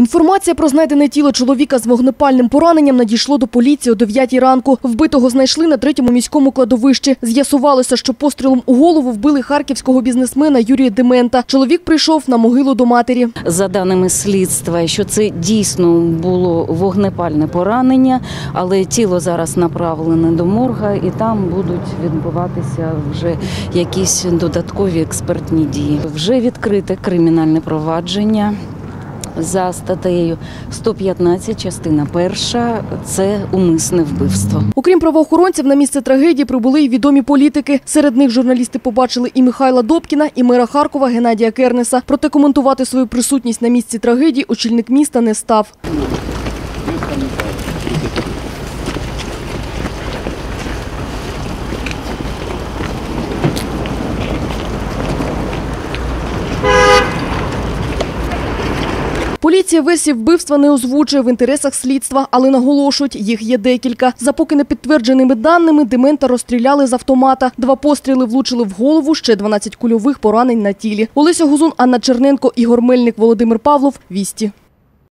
Інформація про знайдене тіло чоловіка з вогнепальним пораненням надійшло до поліції о 9 ранку. Вбитого знайшли на третьому міському кладовищі. З'ясувалося, що пострілом у голову вбили харківського бізнесмена Юрія Демента. Чоловік прийшов на могилу до матері. За даними слідства, що це дійсно було вогнепальне поранення, але тіло зараз направлене до морга, і там будуть відбуватися вже якісь додаткові експертні дії. Вже відкрите кримінальне провадження. За статтею 115, частина перша, це умисне вбивство. Окрім правоохоронців, на місце трагедії прибули й відомі політики. Серед них журналісти побачили і Михайла Добкіна, і мера Харкова Геннадія Кернеса. Проте коментувати свою присутність на місці трагедії очільник міста не став. Поліція версії вбивства не озвучує в інтересах слідства, але наголошують, їх є декілька. За поки не підтвердженими даними, Демента розстріляли з автомата. Два постріли влучили в голову, ще 12 кульових поранень на тілі. Олеся Гузун, Анна Черненко, Ігор Мельник, Володимир Павлов. Вісті.